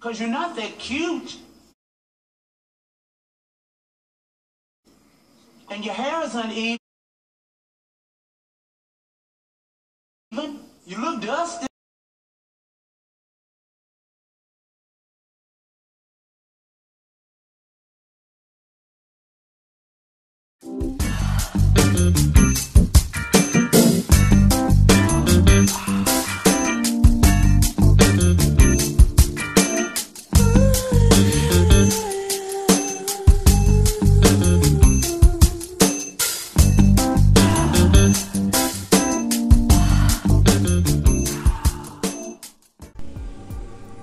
Because you're not that cute. And your hair is uneven. You look dusty.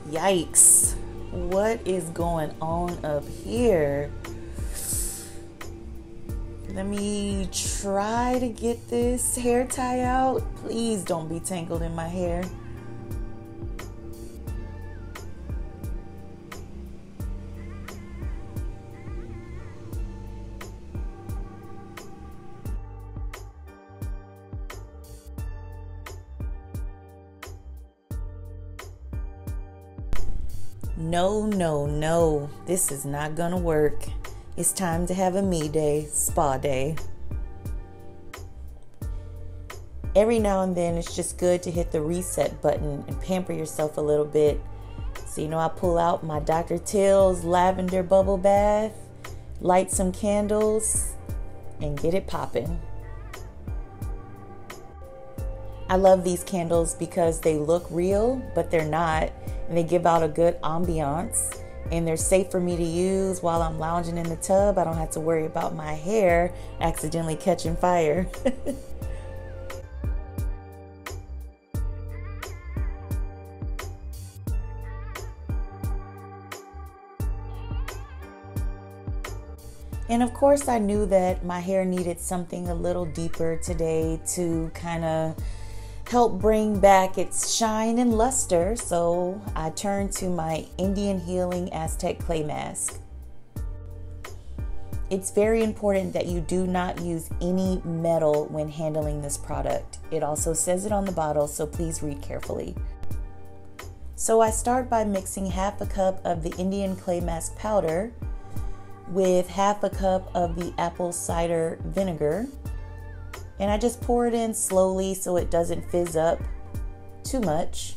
Yikes. What is going on up here? Let me try to get this hair tie out. Please don't be tangled in my hair. No, no, no. This is not gonna work. It's time to have a me day, spa day. Every now and then, it's just good to hit the reset button and pamper yourself a little bit. So, you know, I pull out my Dr. Teal's lavender bubble bath, light some candles, and get it popping. I love these candles because they look real, but they're not and they give out a good ambiance and they're safe for me to use while I'm lounging in the tub. I don't have to worry about my hair accidentally catching fire. And of course, I knew that my hair needed something a little deeper today to kind of help bring back its shine and luster, so I turned to my Indian Healing Aztec Clay Mask. It's very important that you do not use any metal when handling this product. It also says it on the bottle, so please read carefully. So I start by mixing half a cup of the Indian clay mask powder with half a cup of the apple cider vinegar and I just pour it in slowly so it doesn't fizz up too much.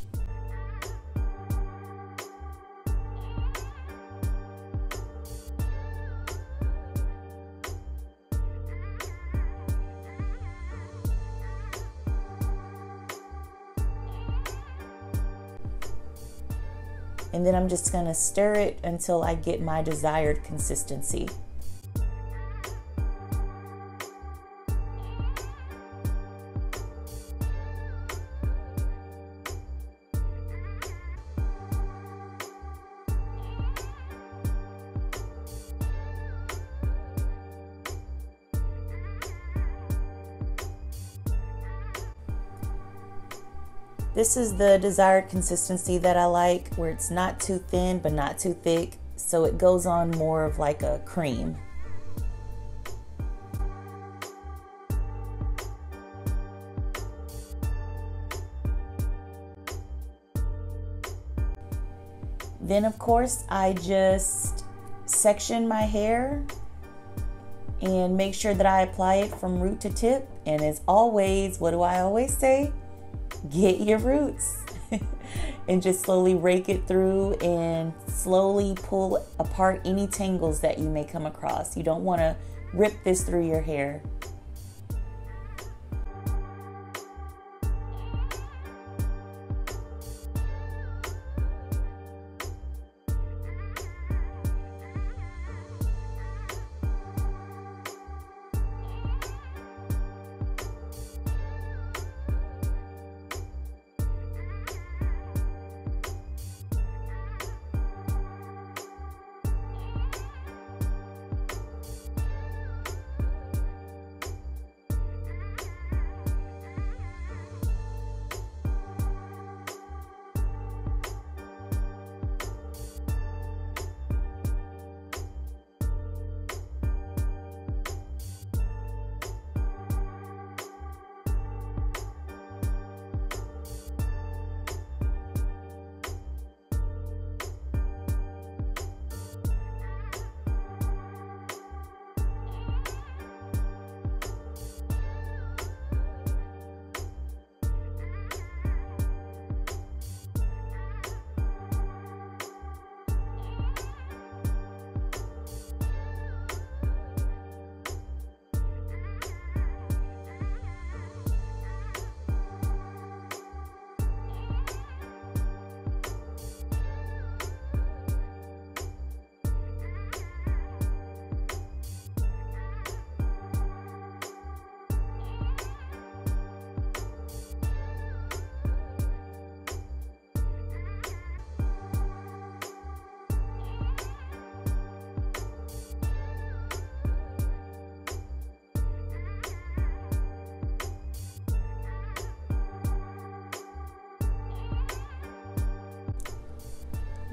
And then I'm just gonna stir it until I get my desired consistency. This is the desired consistency that I like, where it's not too thin but not too thick, so it goes on more of like a cream. Then, of course, I just section my hair and make sure that I apply it from root to tip. And as always, what do I always say? Get your roots and just slowly rake it through and slowly pull apart any tangles that you may come across. You don't want to rip this through your hair.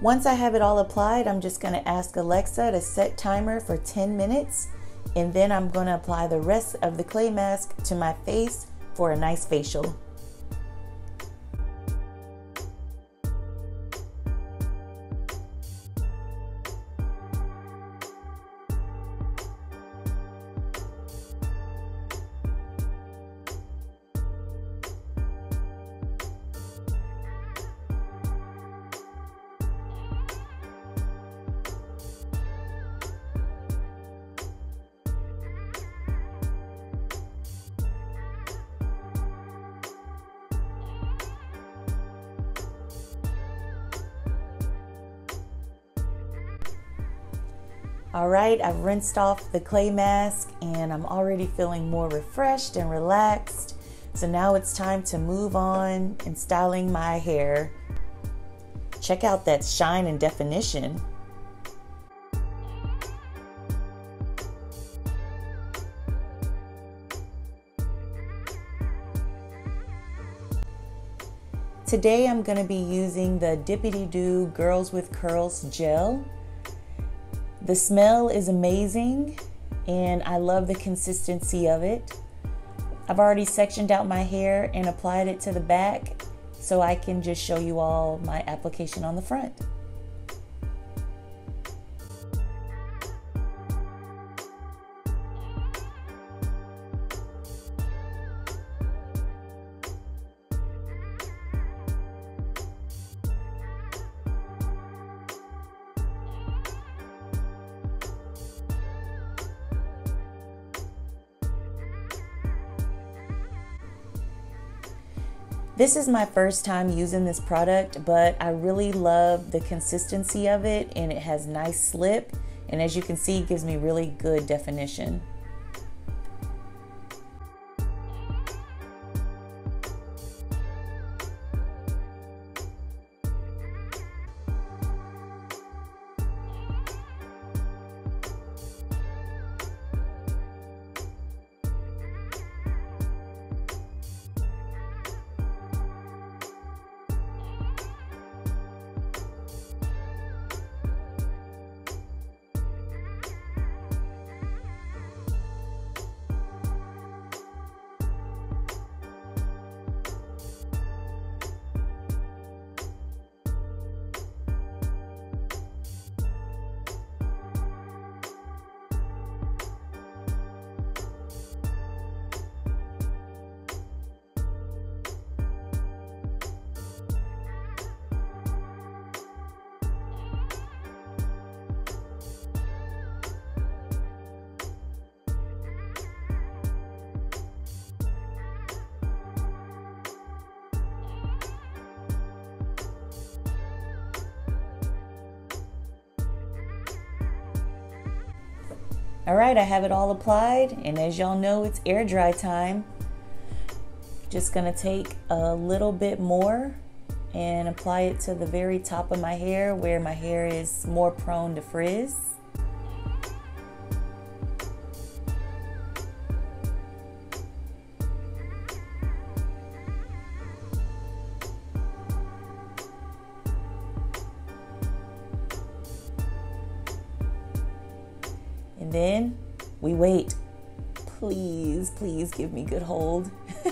Once I have it all applied, I'm just gonna ask Alexa to set timer for 10 minutes and then I'm gonna apply the rest of the clay mask to my face for a nice facial. All right, I've rinsed off the clay mask and I'm already feeling more refreshed and relaxed. So now it's time to move on and styling my hair. Check out that shine and definition. Today I'm going to be using the Dippity Do Girls with Curls gel. The smell is amazing and I love the consistency of it. I've already sectioned out my hair and applied it to the back so I can just show you all my application on the front. This is my first time using this product, but I really love the consistency of it and it has nice slip. And as you can see, it gives me really good definition. All right, I have it all applied, and as y'all know, it's air dry time. Just gonna take a little bit more and apply it to the very top of my hair where my hair is more prone to frizz. Then we wait. Please, please give me good hold.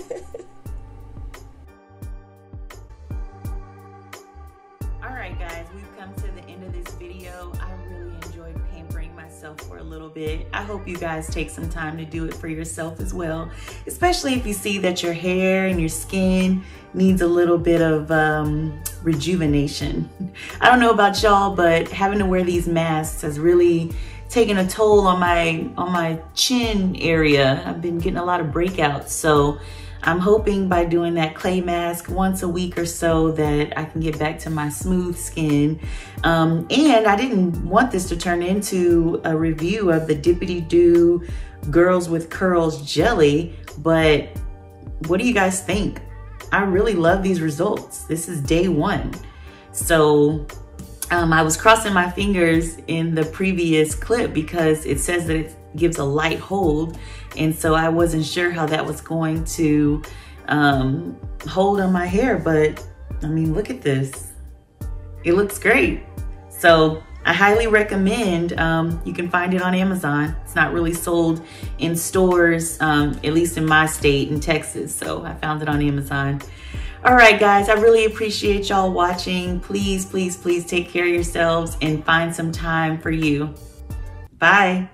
All right, guys, we've come to the end of this video. I really enjoyed pampering myself for a little bit. I hope you guys take some time to do it for yourself as well, especially if you see that your hair and your skin needs a little bit of um, rejuvenation. I don't know about y'all, but having to wear these masks has really taken a toll on my on my chin area. I've been getting a lot of breakouts, so I'm hoping by doing that clay mask once a week or so that I can get back to my smooth skin. Um, and I didn't want this to turn into a review of the Dippity Do Girls with Curls Jelly, but what do you guys think? I really love these results. This is day one. So um, I was crossing my fingers in the previous clip because it says that it gives a light hold. And so I wasn't sure how that was going to um, hold on my hair. But I mean, look at this. it looks great. So I highly recommend. Um, you can find it on Amazon. It's not really sold in stores, um, at least in my state in Texas. So I found it on Amazon. All right, guys, I really appreciate y'all watching. Please, please, please take care of yourselves and find some time for you. Bye.